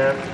Set.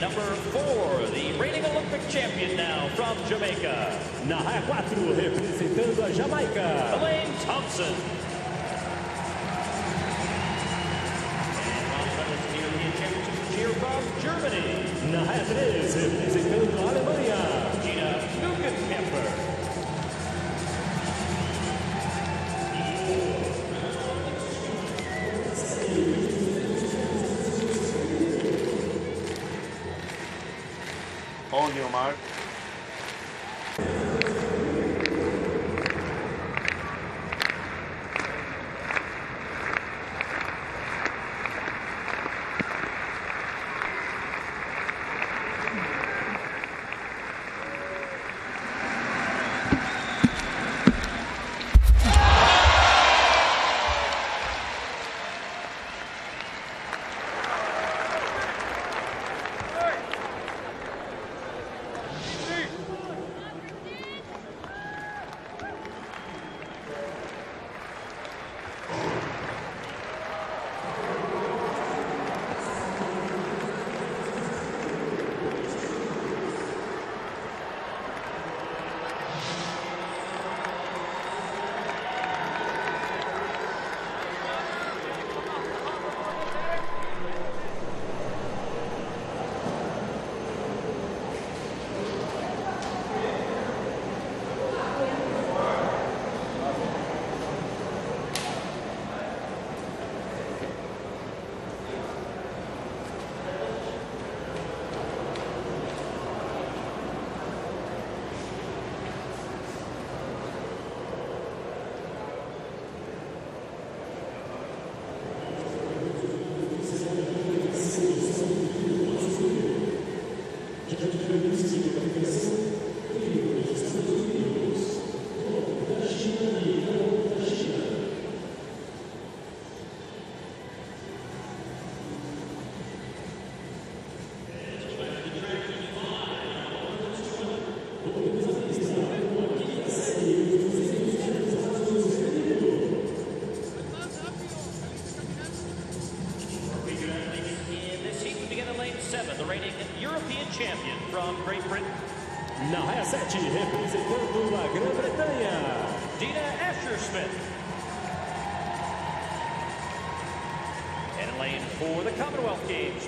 Number four, the reigning Olympic champion now from Jamaica, Na raia 4, representando a Jamaica. Elaine Thompson. And on the Championship cheer from Germany, Na raia 3, representando a Alemanha. Gilmar.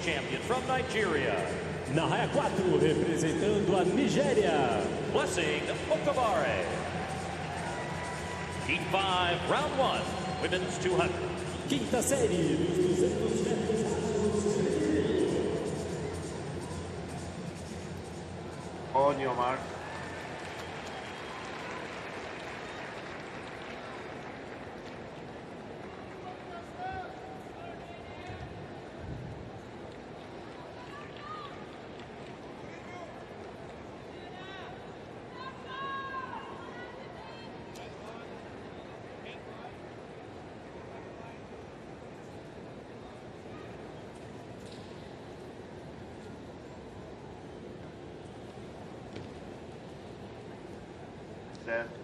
Champion from Nigeria, Na raia 4, representando a Nigéria, Blessing Okagbare. Heat five, round one, women's 200. quinta série Set.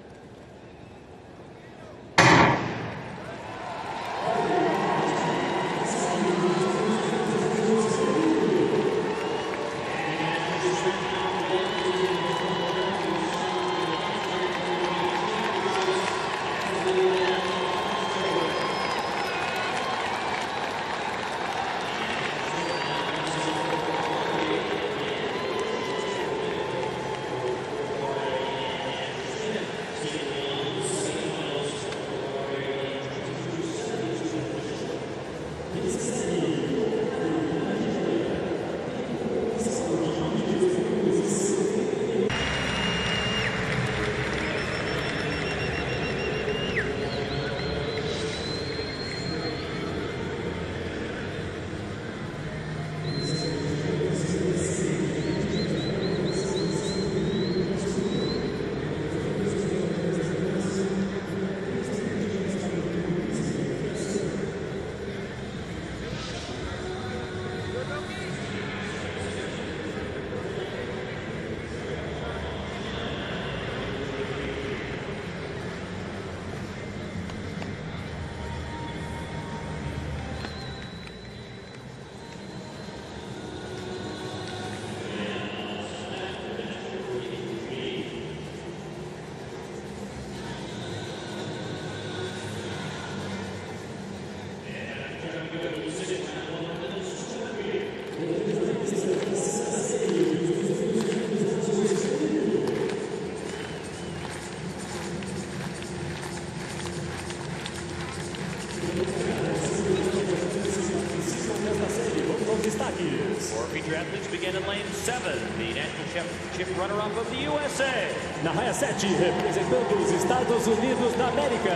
17, representando os Estados Unidos da América.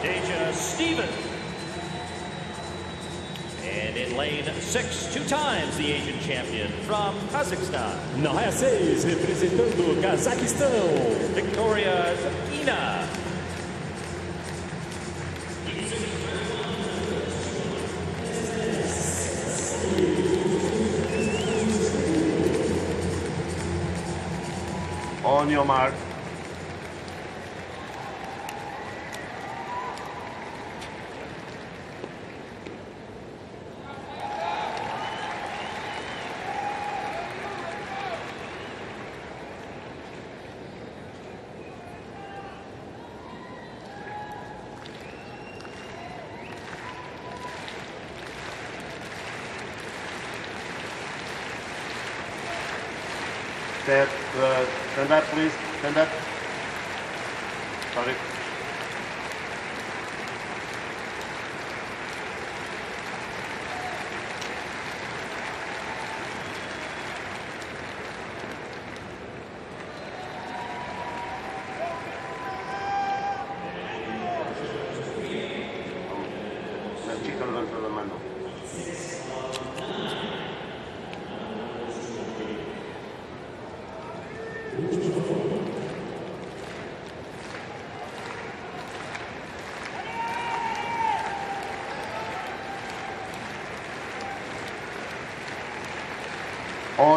Deja Stevens. And in lane 6, two times the Asian champion from Kazakhstan. Na raia 6, representando o Cazaquistão. Victoria Ina. On your mark. Set. Uh, stand up, please. Stand up.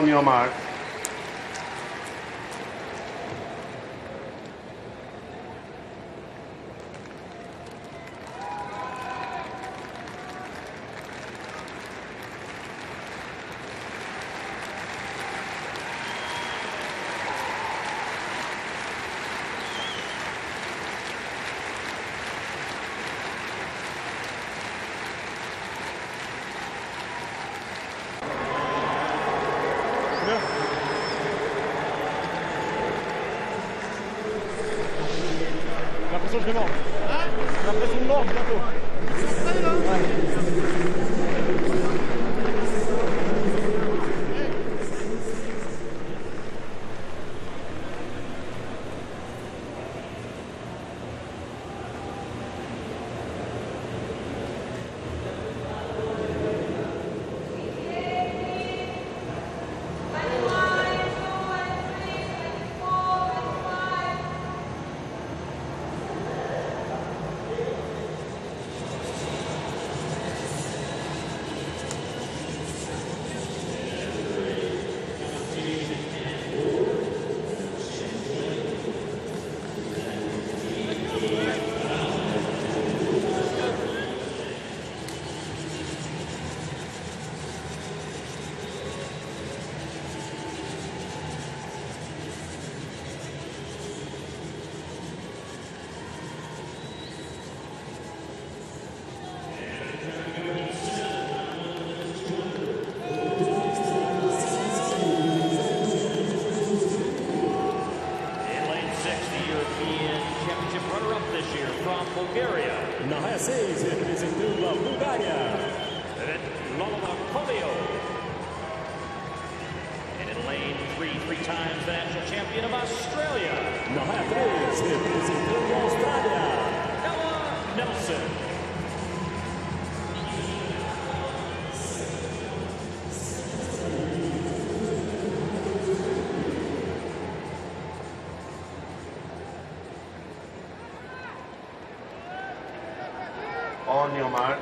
niet aan. Mark.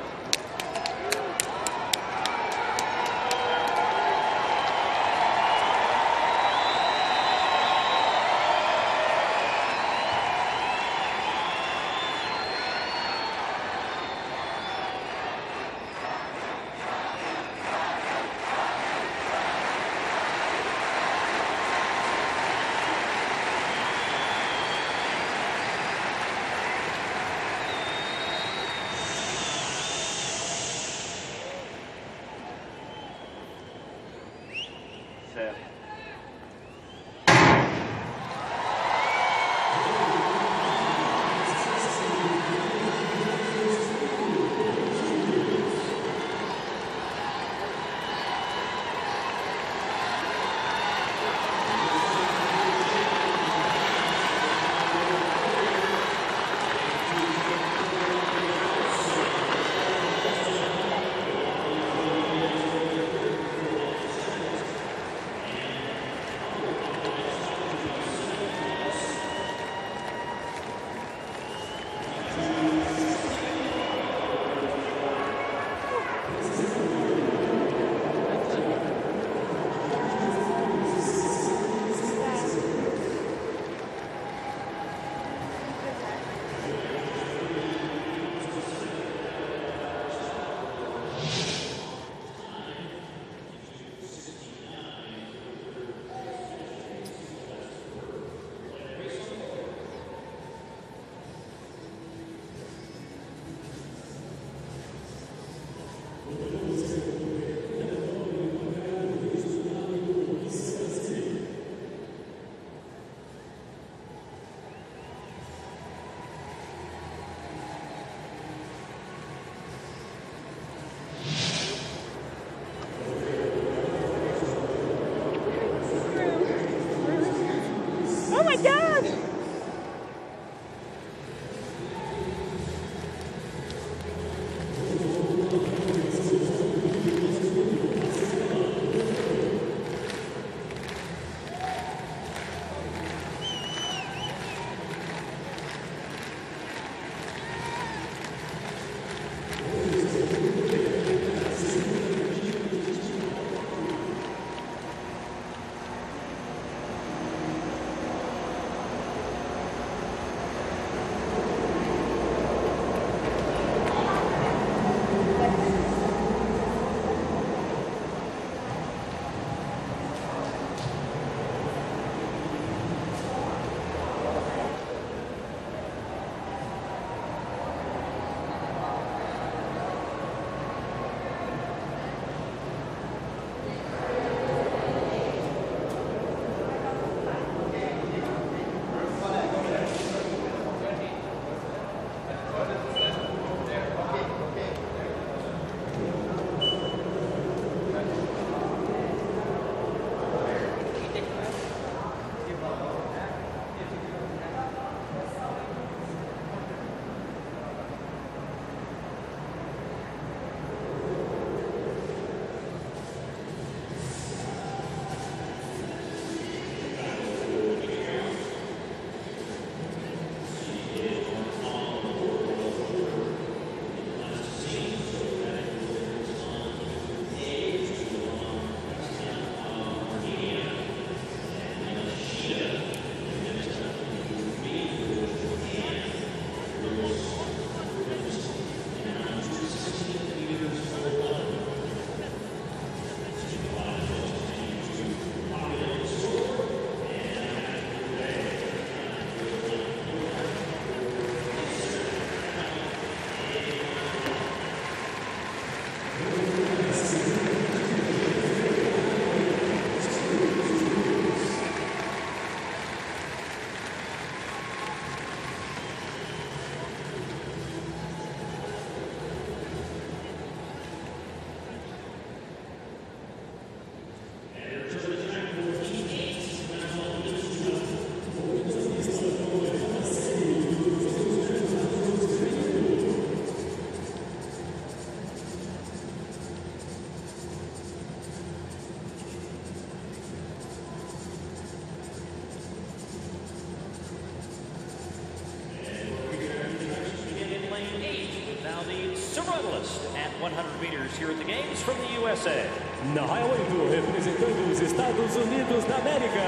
Na raia 8, representando os Estados Unidos da América.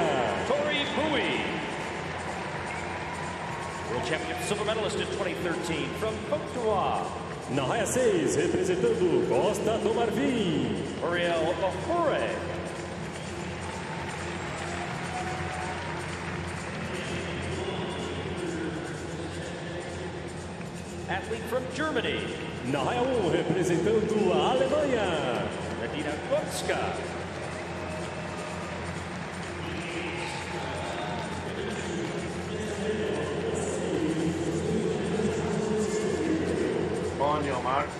Tori Bowie. World Championship silver medalist in 2013 from Cote d'Ivoire. Na raia 6, representando Costa do Marfim. Ariel Ohure. Athlete from Germany, Na raia 1, representando a Alemanha. Polska. Bom, Omar.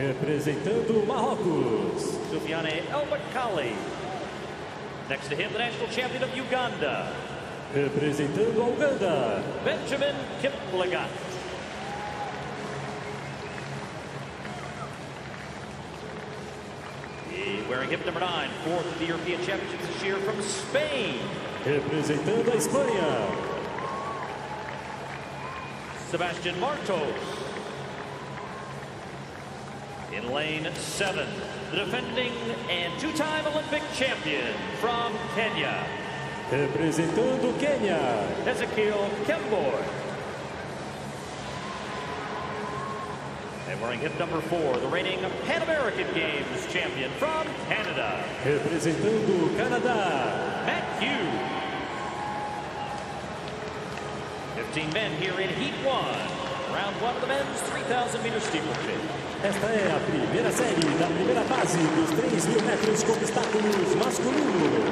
Representando Marrocos. Soufiane El Bakkali. Next to him, the national champion of Uganda. Representando Uganda. Benjamin Kiplagat. Wearing hip number nine, fourth of the European Championships this year from Spain. Representando a Espanha. Sebastian Martos. Lane seven, the defending and two-time Olympic champion from Kenya. Representando Kenya. Ezekiel Kemboi. And wearing hip number four, the reigning Pan American Games champion from Canada. Representando Canadá. Matt Hughes. 15 men here in Heat 1. Round one of the men's 3,000 meter steeplechase. Esta é a primeira série da primeira fase dos 3 mil metros com obstáculos masculino.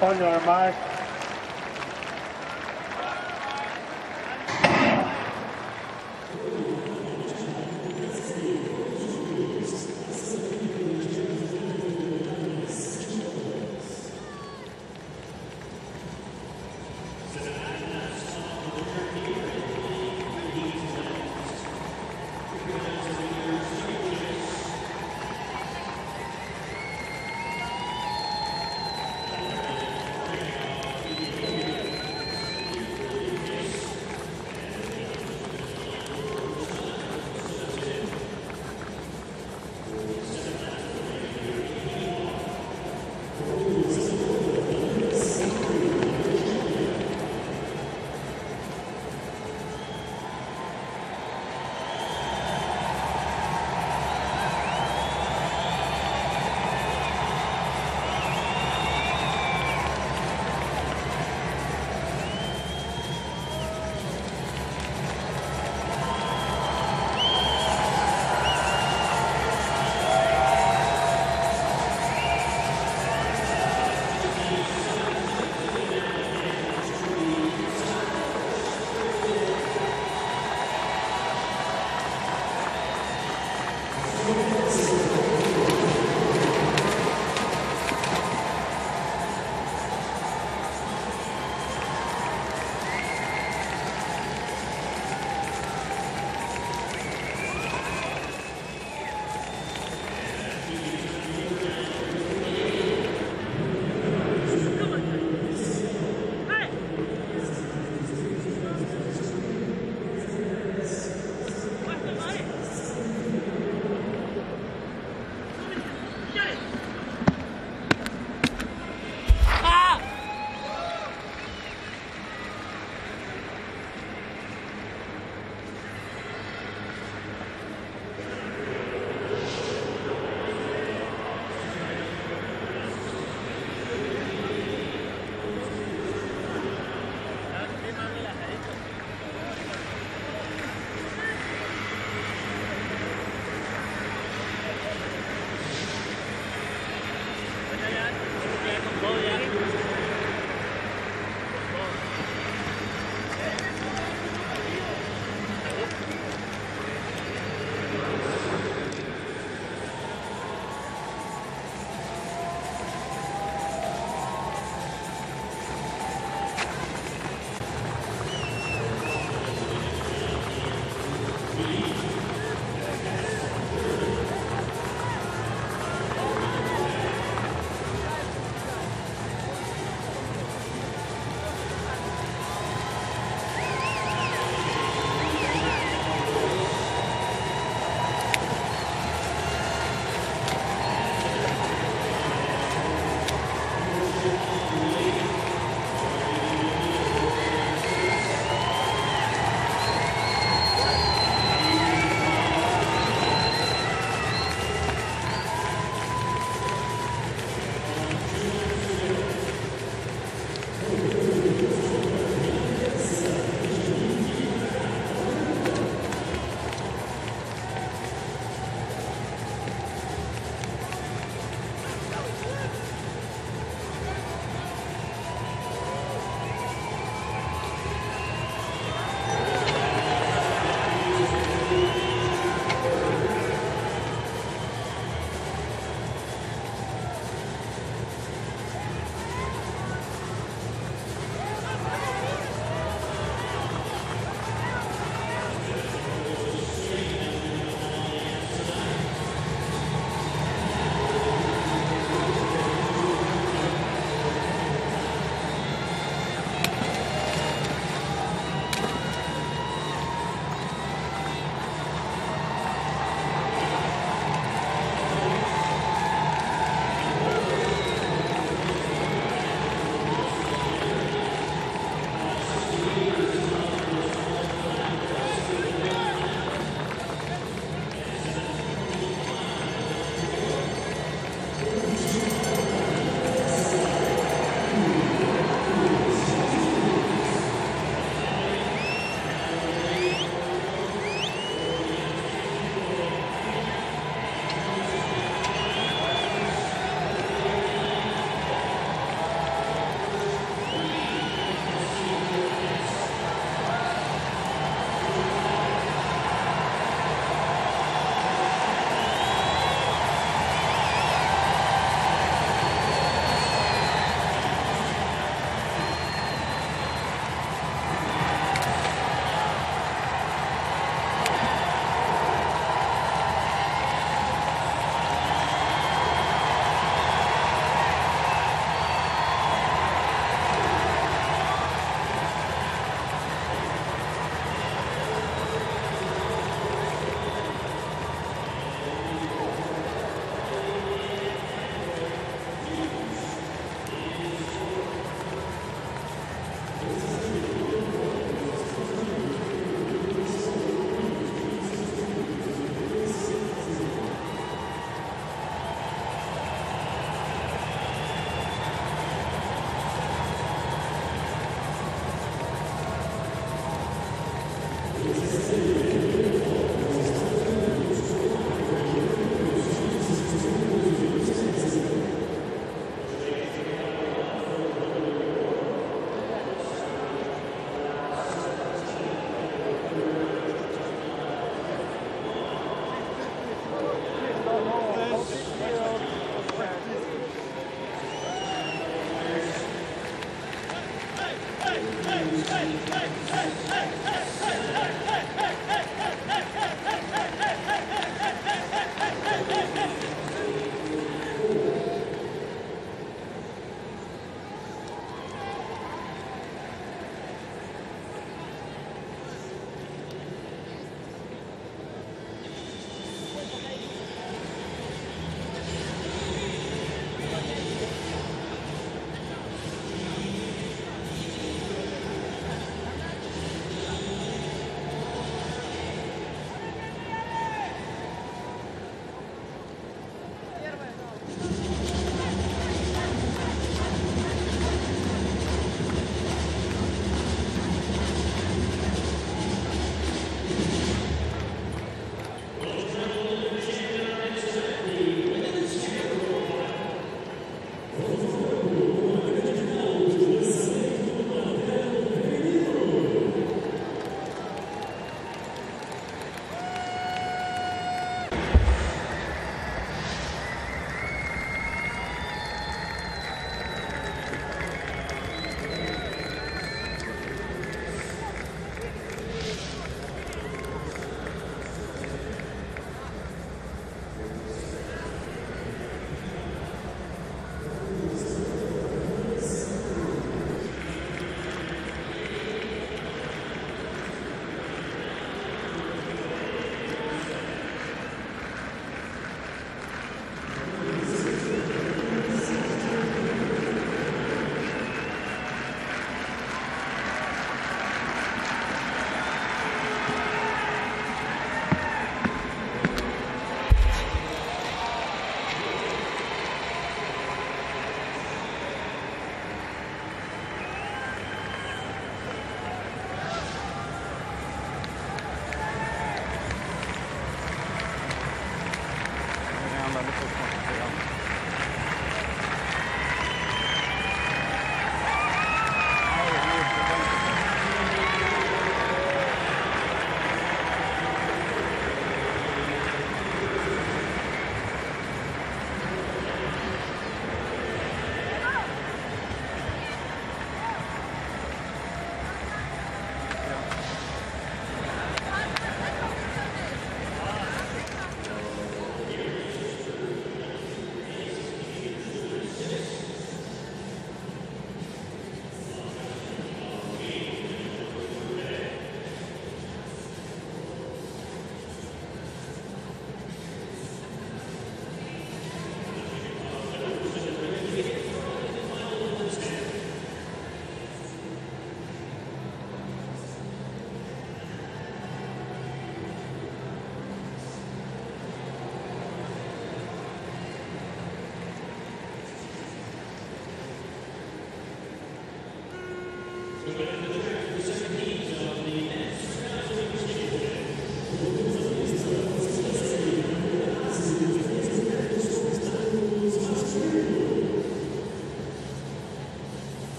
On your mark.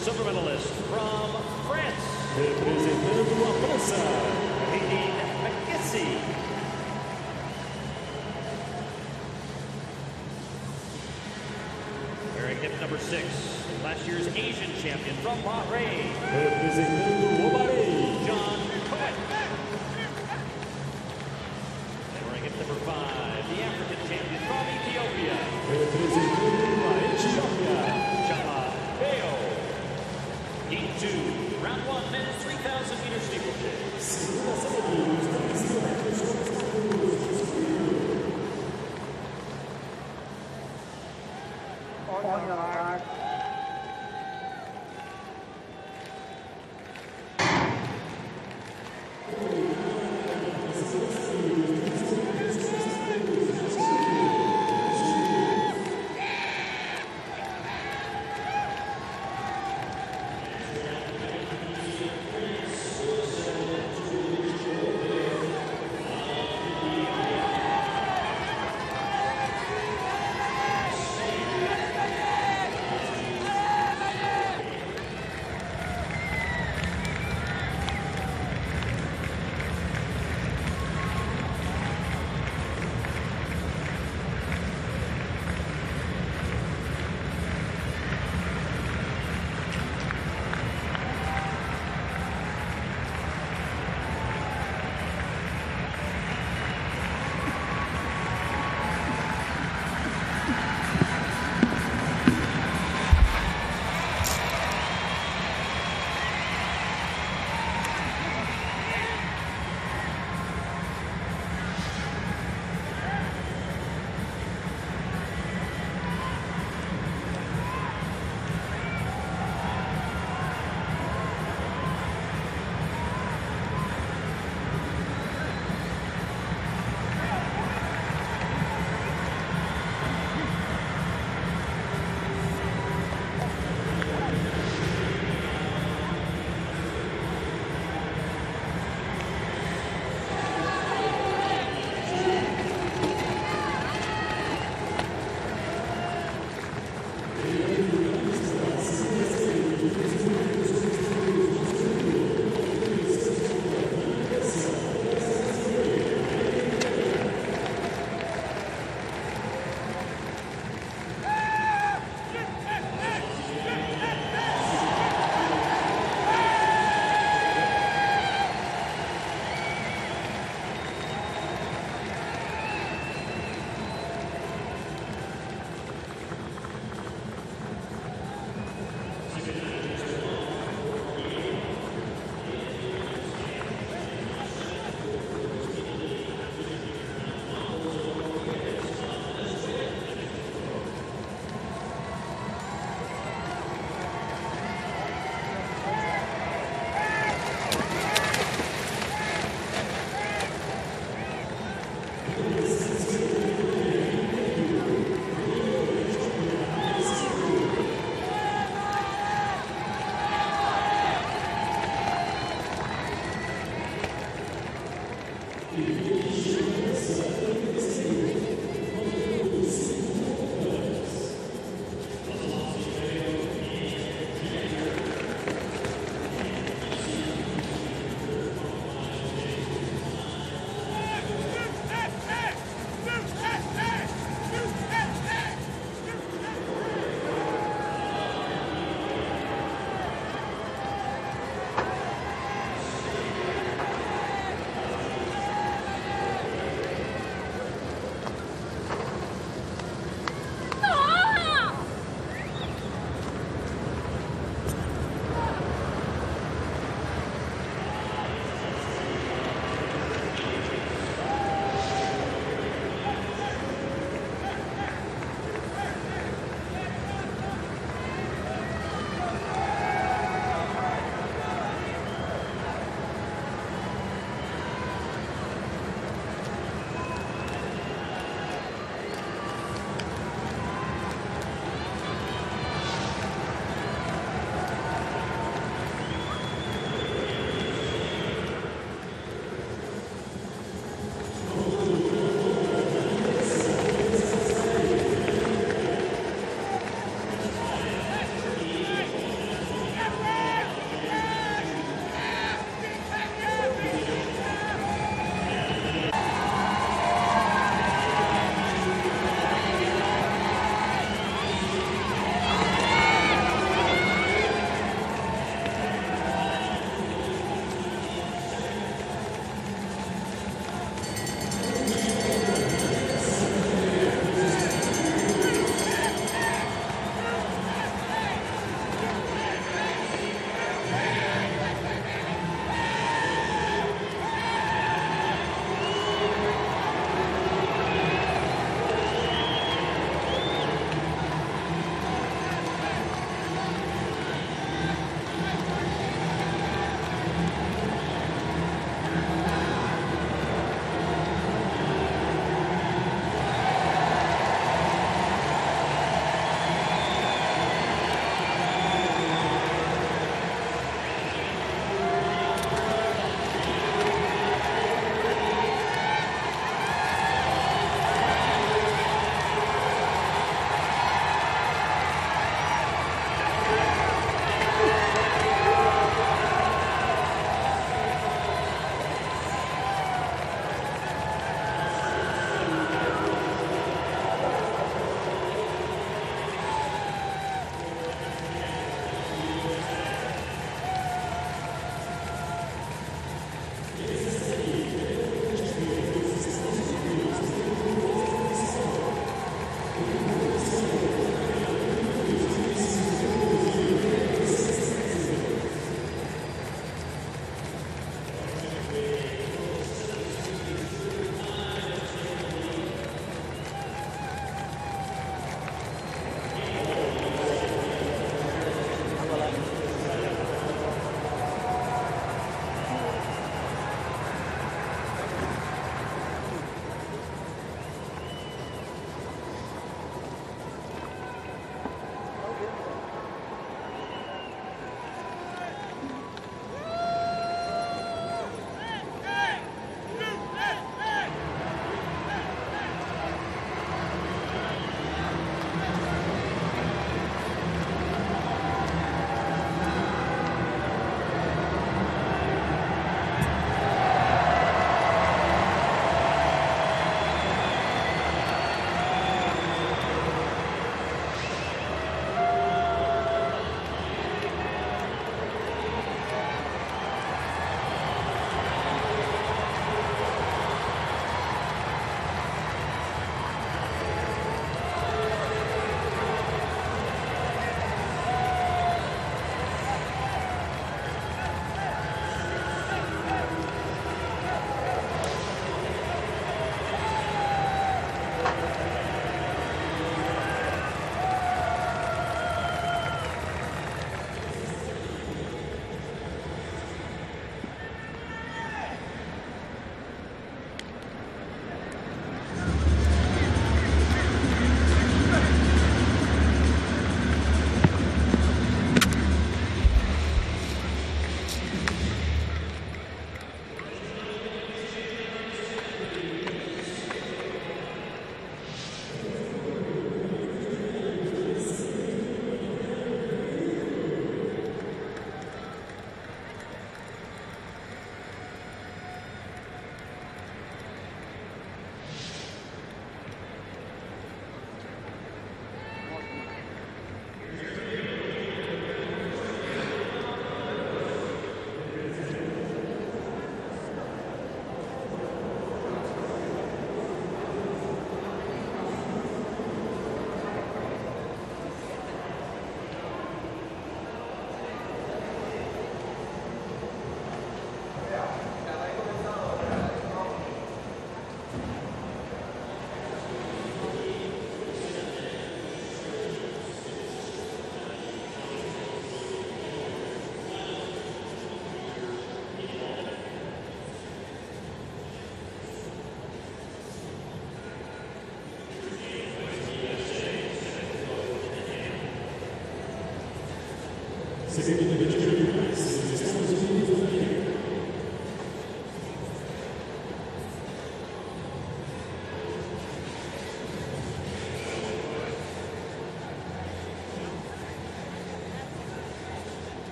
silver medalist from France. Representando a França, Wearing hip number six, last year's Asian champion from Bahrain.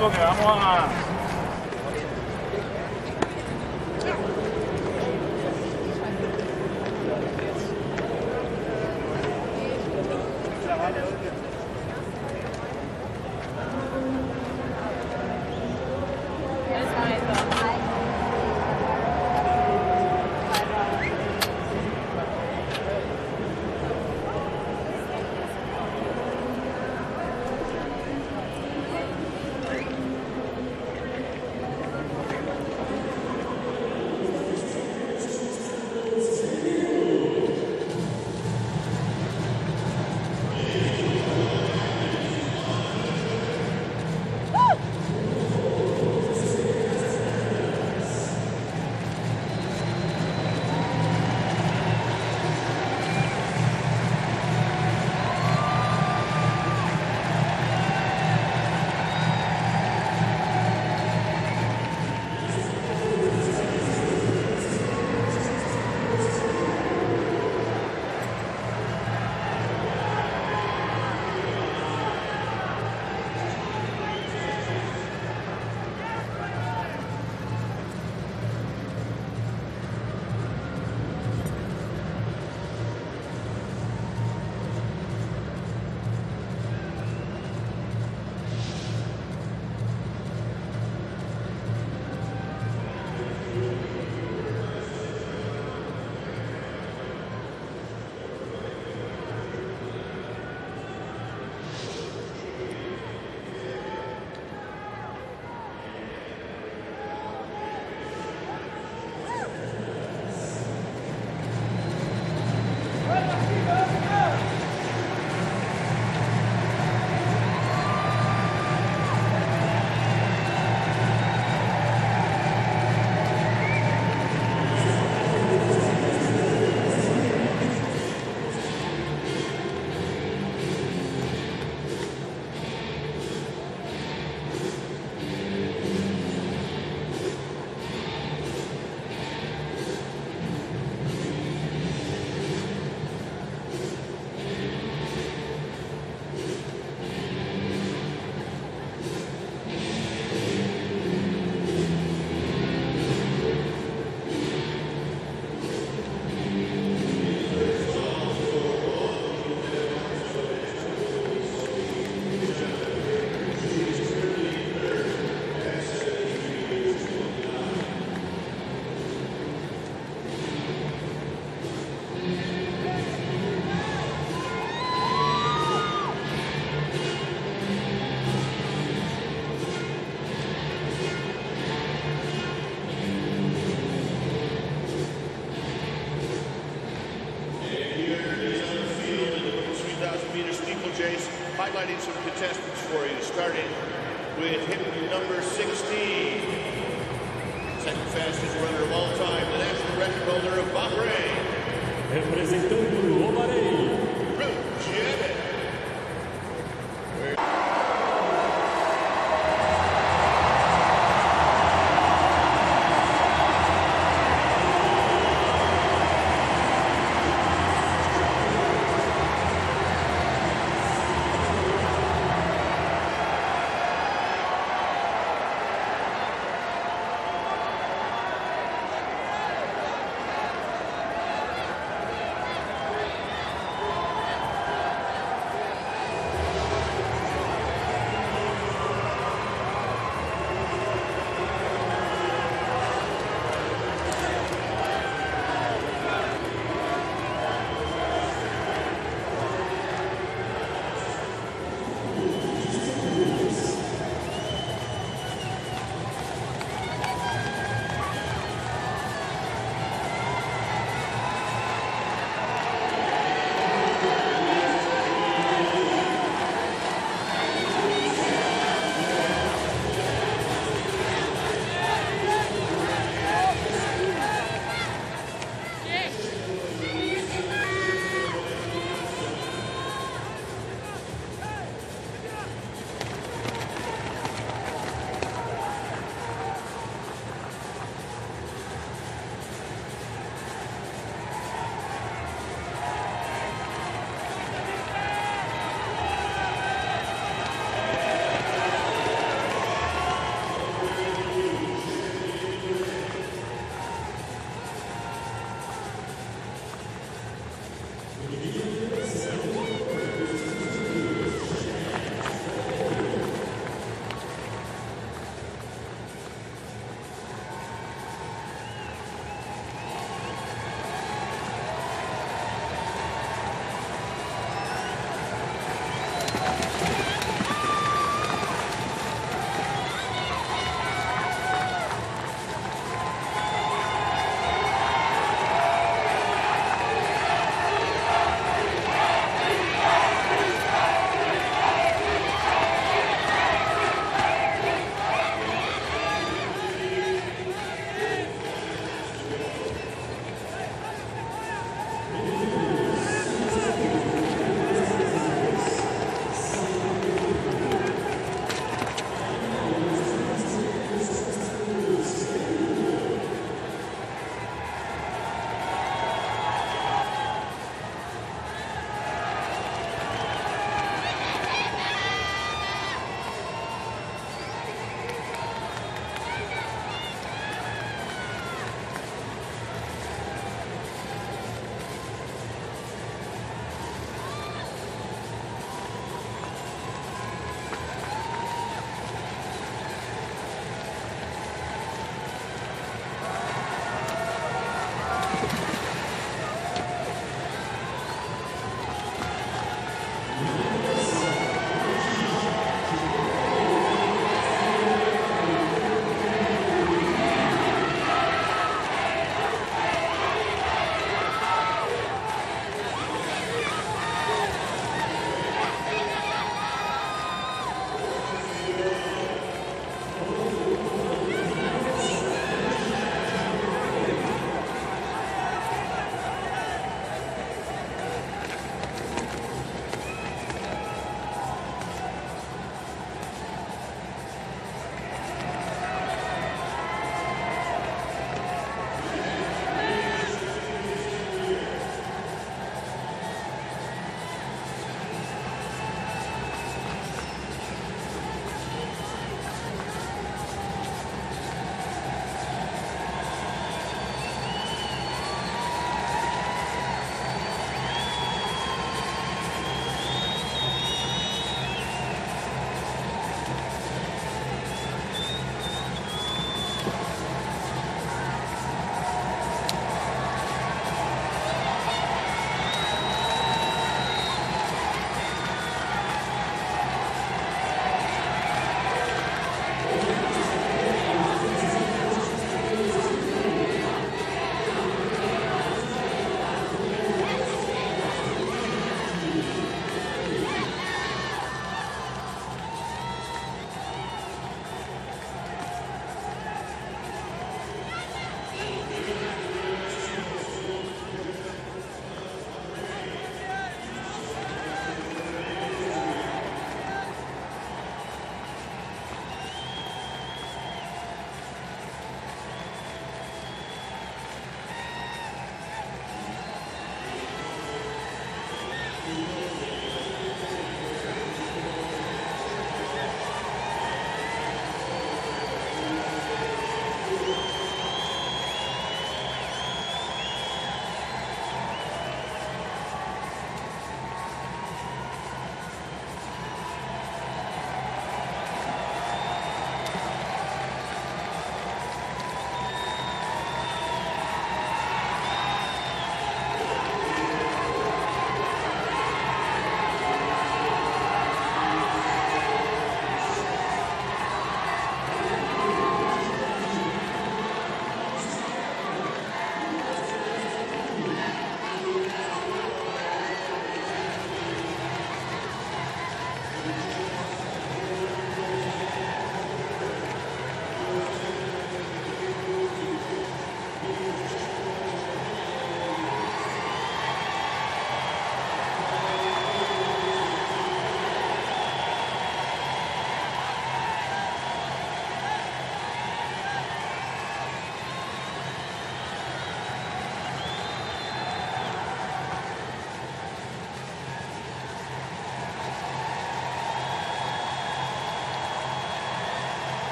做给阳光啊！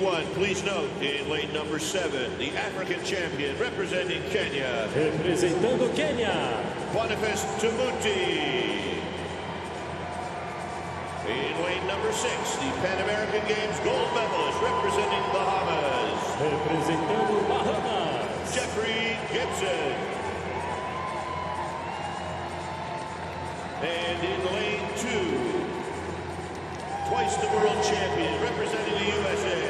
1, please note, in lane number 7, the African champion representing Kenya, Representando Quênia, Boniface Tumuti. In lane number 6, the Pan American Games gold medalist representing Bahamas, representando Bahamas, Jeffery Gibson. And in lane 2, twice the world champion representing the USA,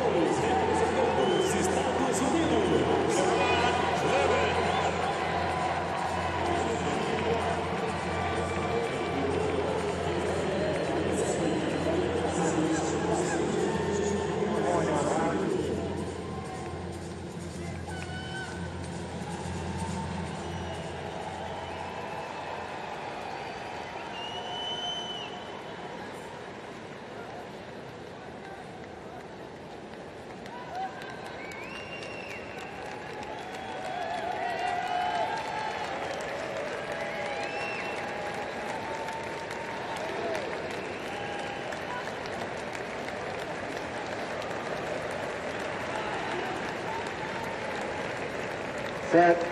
Set.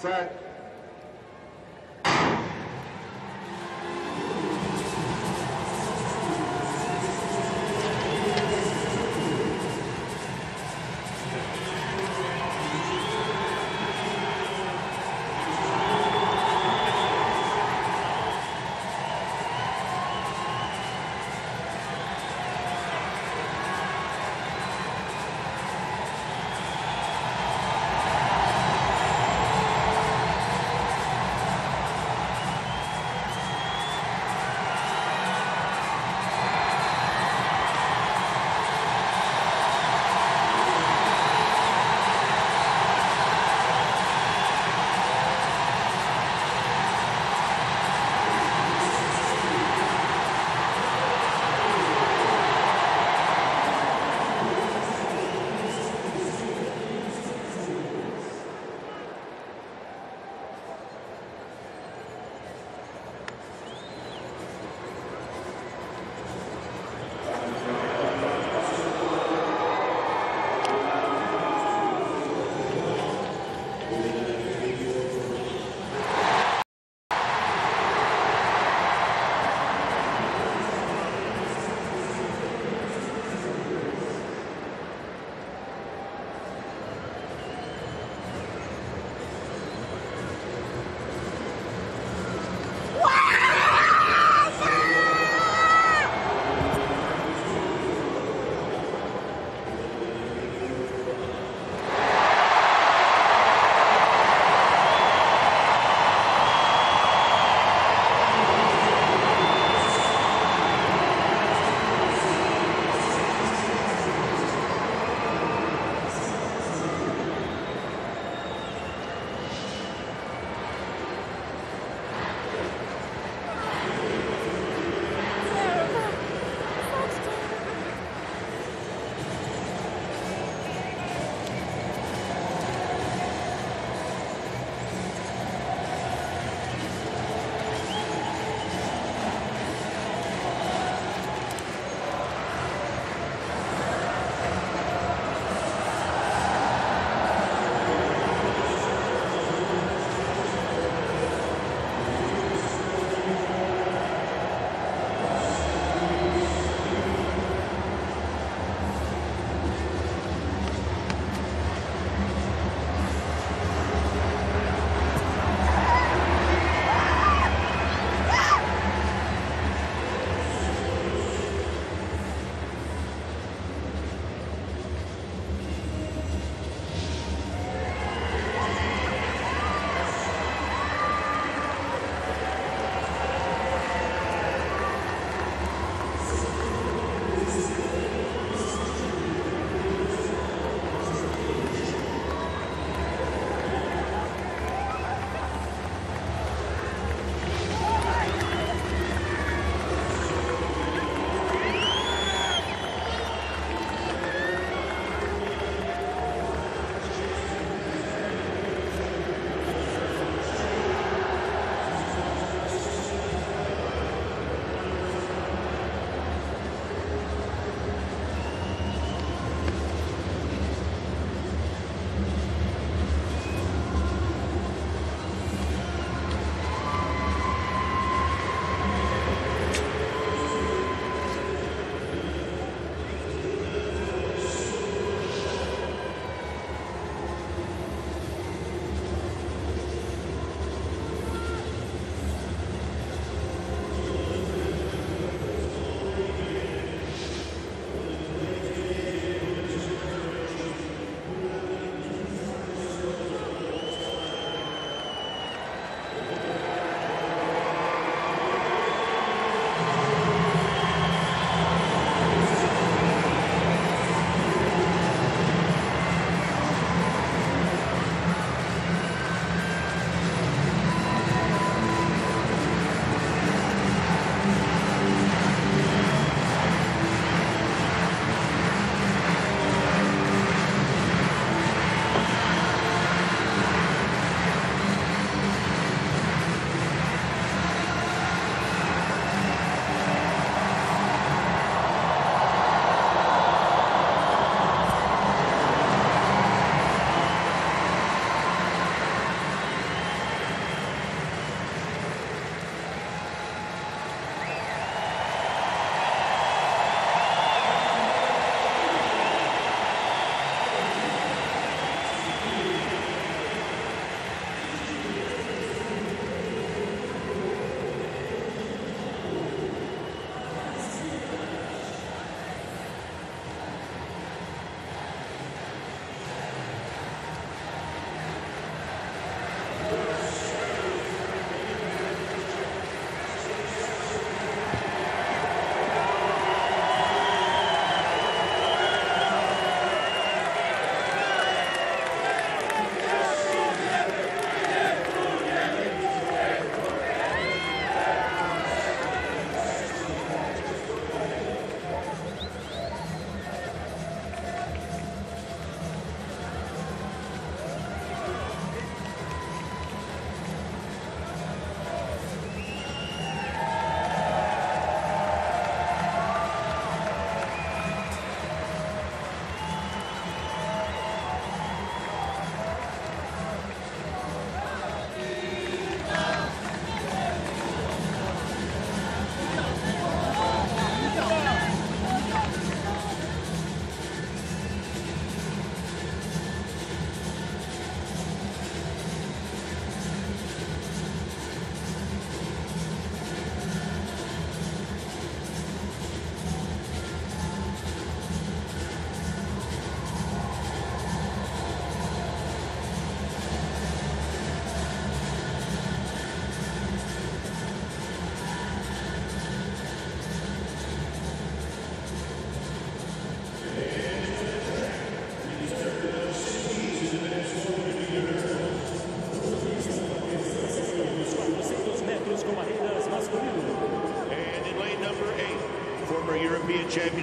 Set.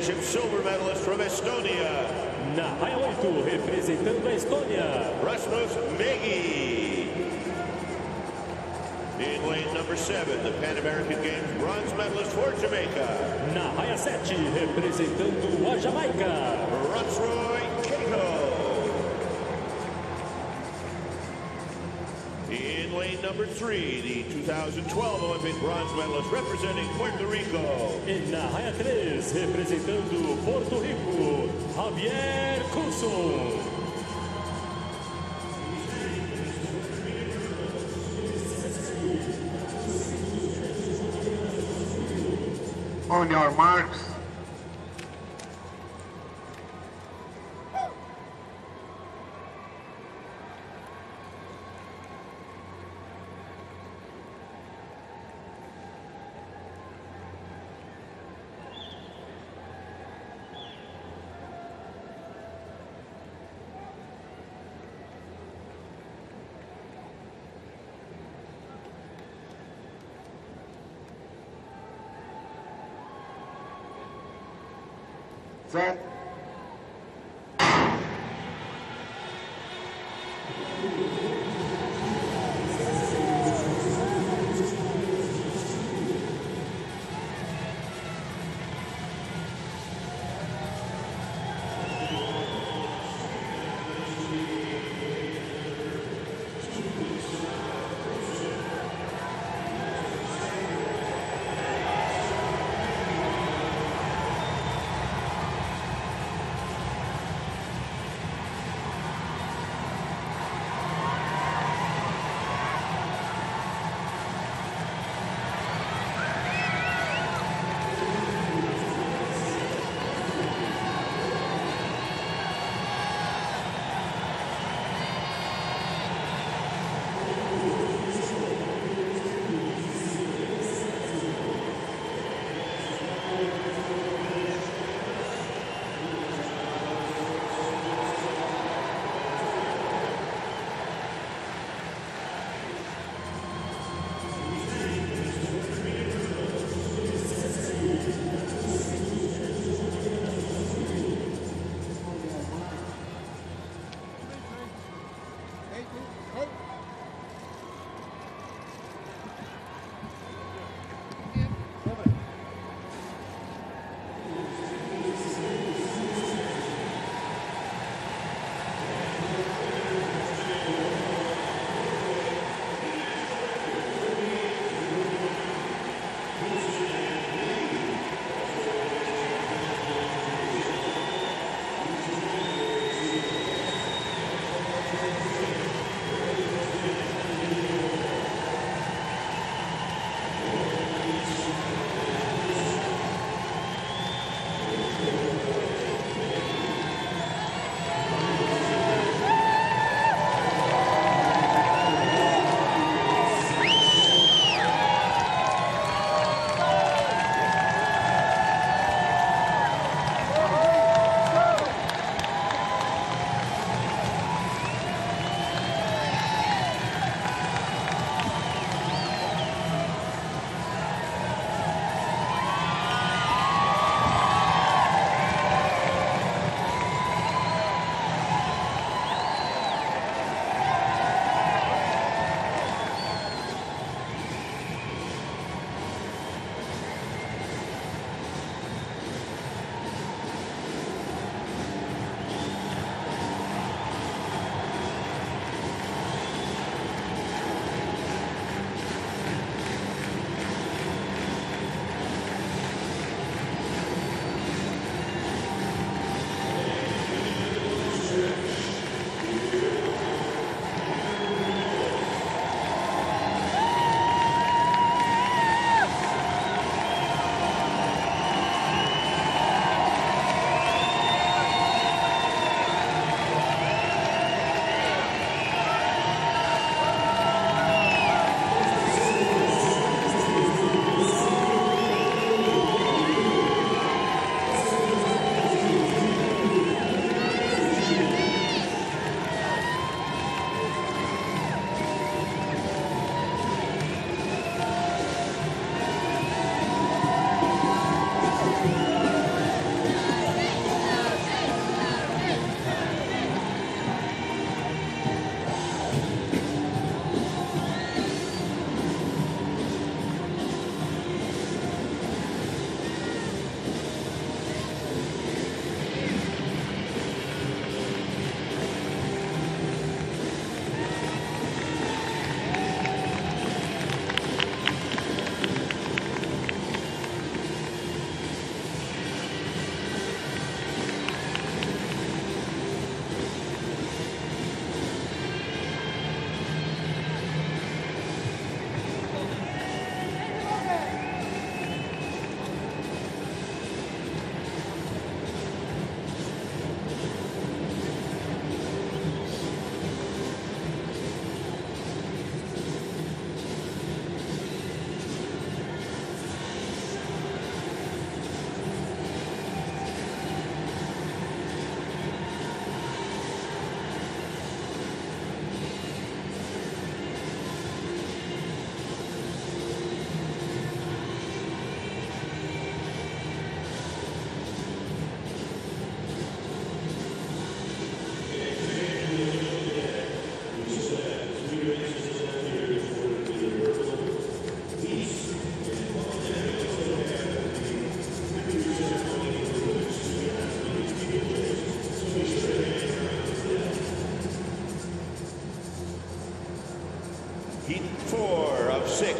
Championship silver medalist from Estonia, Na raia 8, representando a Estônia, Rasmus Mägi. In lane number seven, the Pan American Games bronze medalist for Jamaica, na raia 7, representando a Jamaica, Roxroy Cato. In lane number three, the 2012 Olympic bronze medalist representing Puerto Rico, e na raia 3, representando Porto Rico, Javier Culson. On your marks.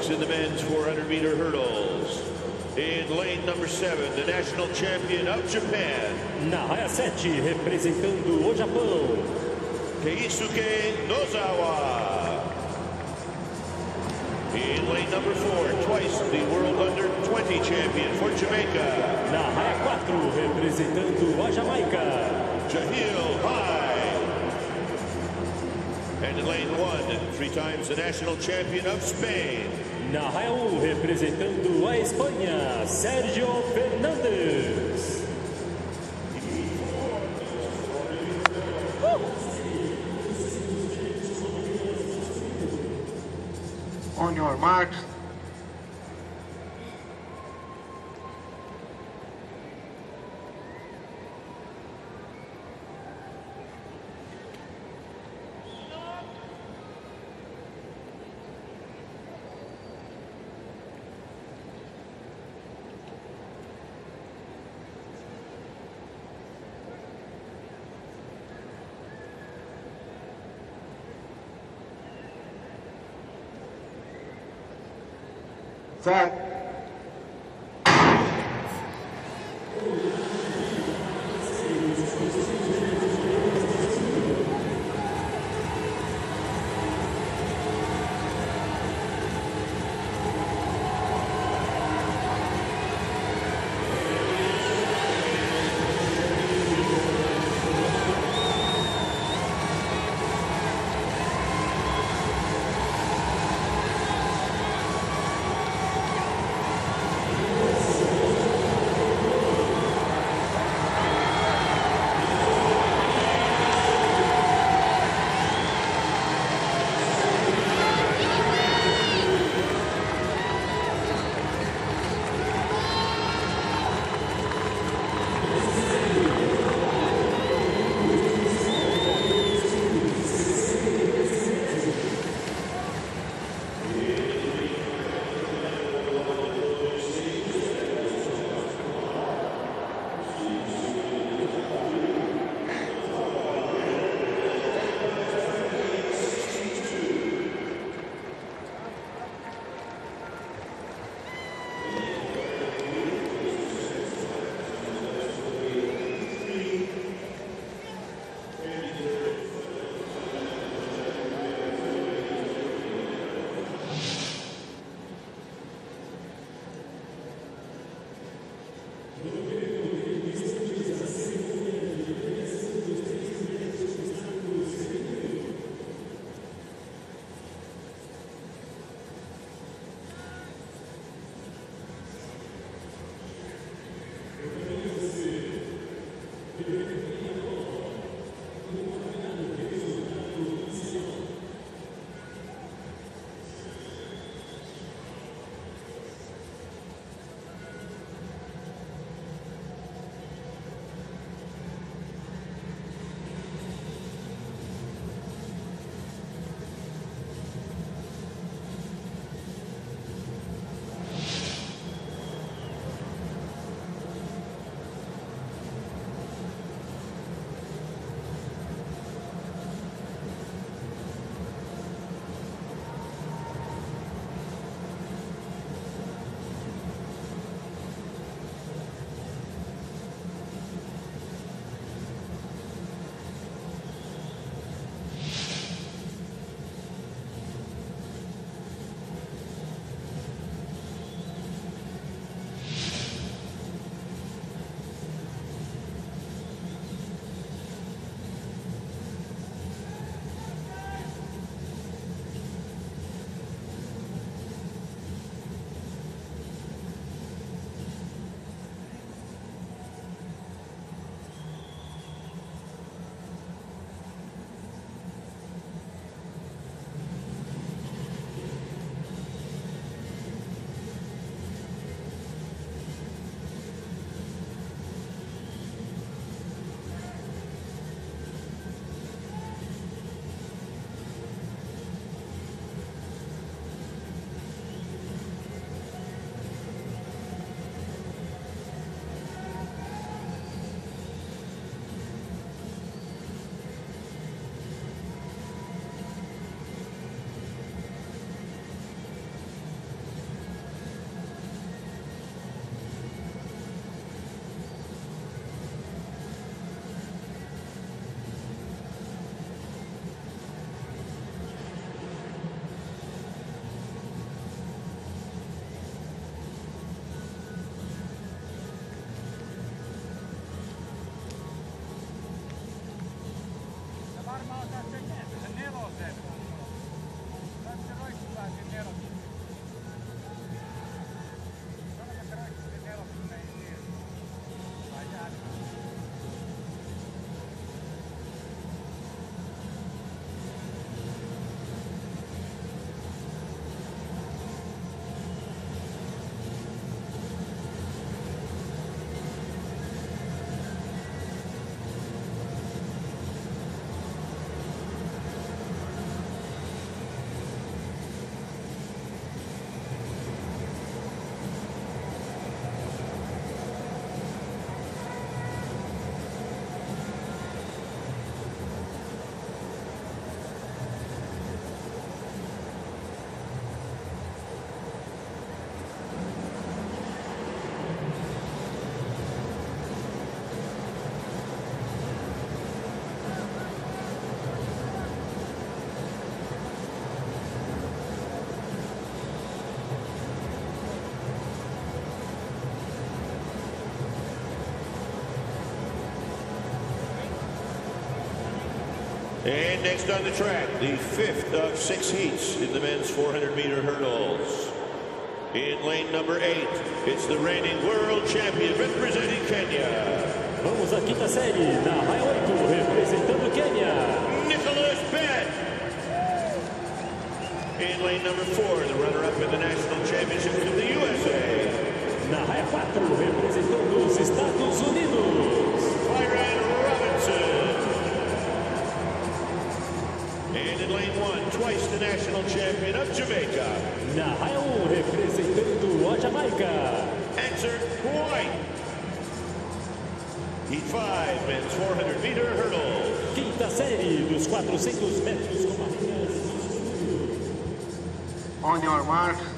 Six in the men's 400 meter hurdles. In lane number seven, the national champion of Japan, Na raia 7, representando o Japão. Keisuke Nozawa. In lane number four, twice the world under 20 champion for Jamaica, Na raia 4, representando a Jamaica. Jaheel Hyde. And in lane one, three times the national champion of Spain, Na 1, representando a Espanha, Sérgio Fernandes. On your marks. Set. Next on the track, the fifth of six heats in the men's 400 meter hurdles. In lane number eight, it's the reigning world champion representing Kenya, Vamos à quinta série, na raia 8, representando Quênia. Nicholas Bett. In lane number four, the runner-up in the national championships of the USA, Na raia 4, representando os Estados Unidos. And in lane one, twice the national champion of Jamaica, Na 1, representando a Jamaica. Answer White. Heat five, men's 400 meter hurdles. Quinta série dos 400 metros com barreiras. On your mark.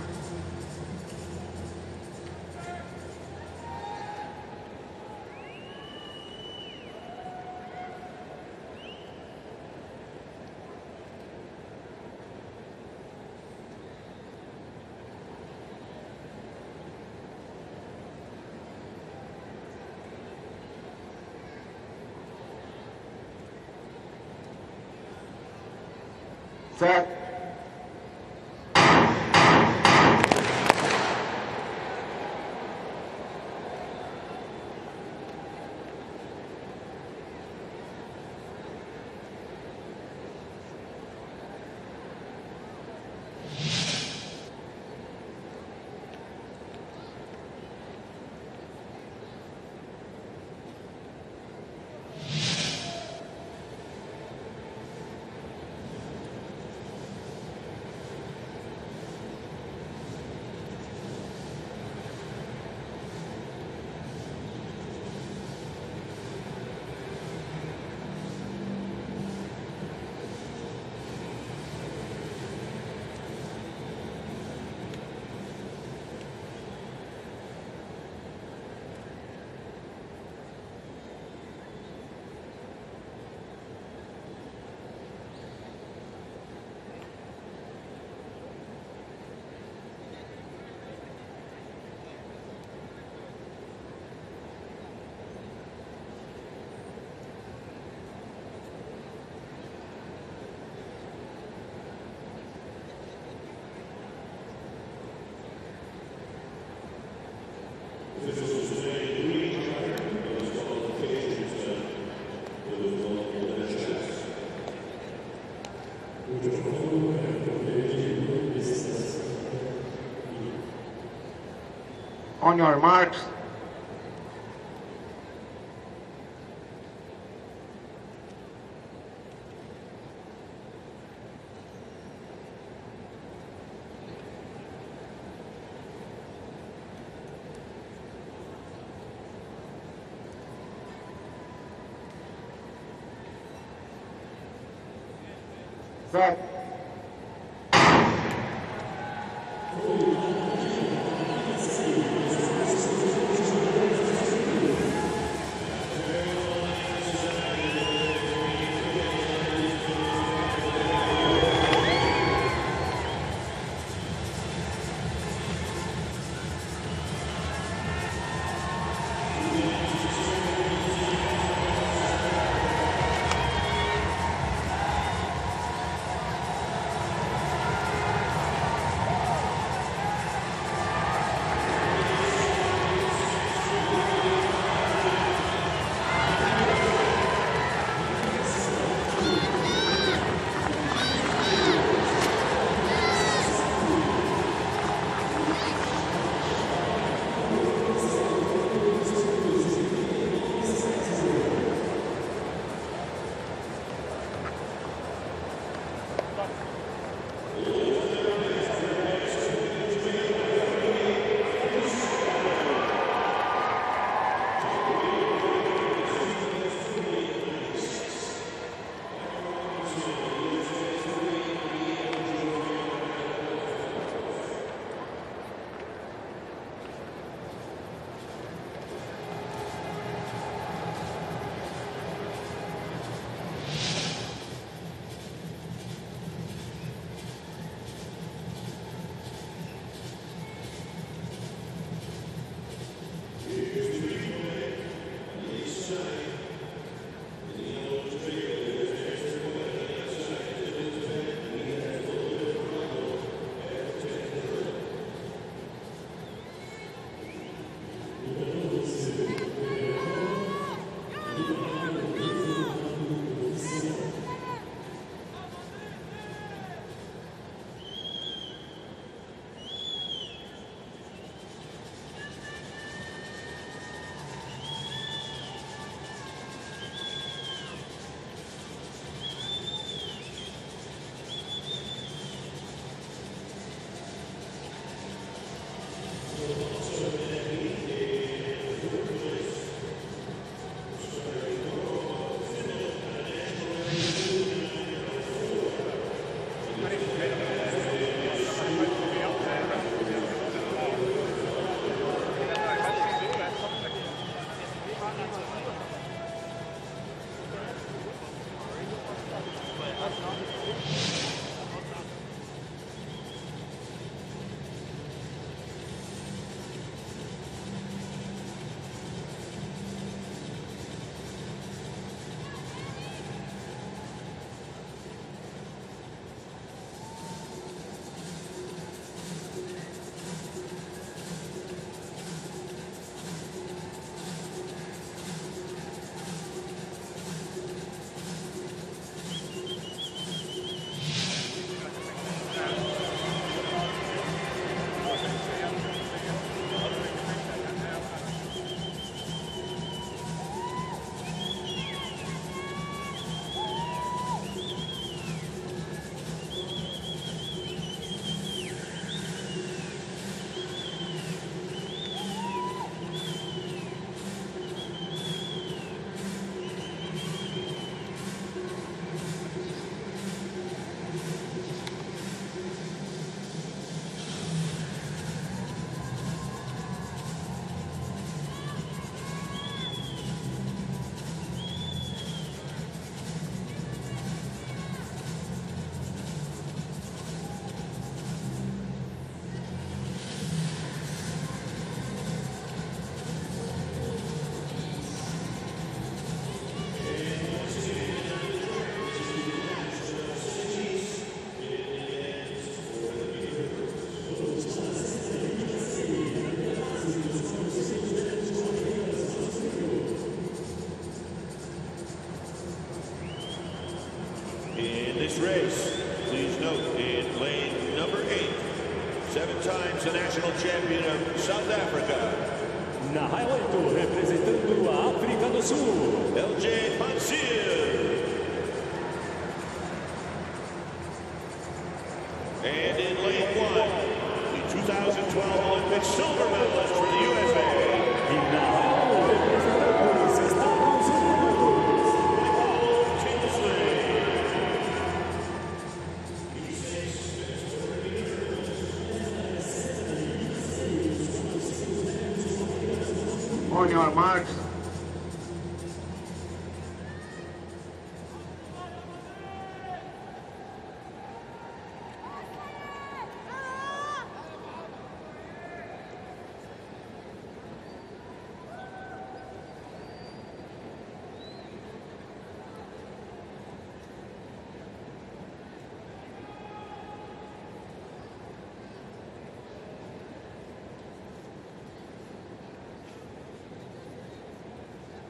On your marks.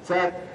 Set.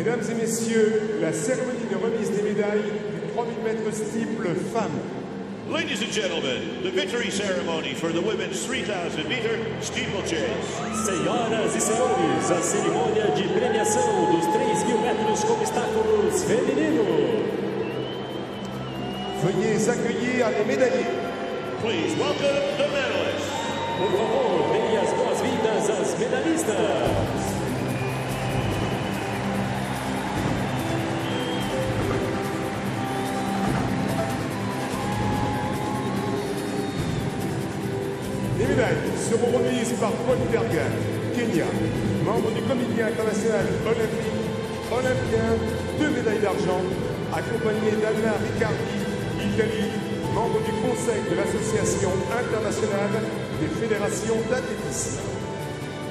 Mesdames et messieurs, la cérémonie de remise des médailles du 3000 mètres steeple femmes. Ladies and gentlemen, the victory ceremony for the women's 3,000 meter steeplechase. Senhoras e senhores, a cerimônia de premiação dos 3 mil metros com obstáculos feminino. Veuillez accueillir les médaillés. Please welcome the medalists. Por favor, deem as boas-vindas às medalhistas. Seront remises par Paul Bergan, Kenya, membre du Comité international olympique, olympien, deux médailles d'argent, accompagné d'Anna Riccardi, Italie, membre du Conseil de l'Association internationale des fédérations d'athlétisme.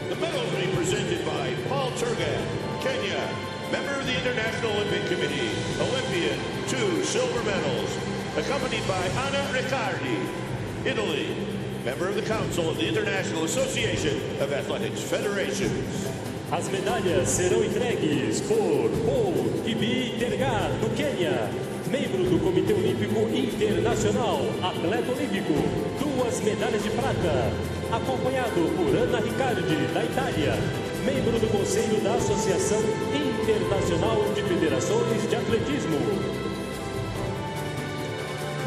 The medals will be presented by Paul Turgan, Kenya, member of the International Olympic Committee, Olympian, two silver medals, accompanied by Anna Riccardi, Italy, member of the Council of the International Association of Athletics Federations. As medalhas serão entregues por Paul Kibi Tergar, do Quênia, membro do Comitê Olímpico Internacional, atleta olímpico, duas medalhas de prata, acompanhado por Ana Riccardi, da Itália, membro do Conselho da Associação Internacional de Federações de Atletismo.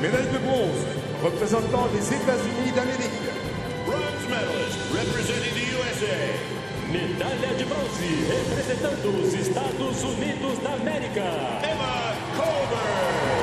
Médaille de bronze, représentant les États-Unis d'Amérique. Bronze medalist representing the USA, Medalha de bronze, representando os Estados Unidos da América. Emma Colbert.